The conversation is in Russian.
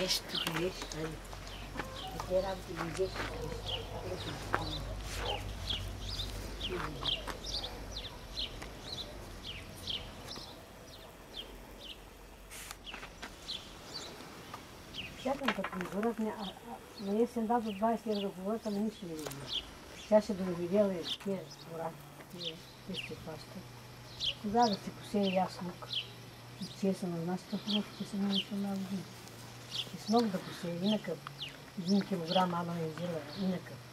Есть тук есть, али. Те работи ги есть. Сядам като изборът ми, а, а, на есен дал до 20 евро говорят, ама нищо не видя. Тя ще да го видела и тия гора, тия тия паща. Кога да се посее яснок? И тия са на нашата хубав, ще много да посее, инакъв. Един килограм ана взела, инакъв.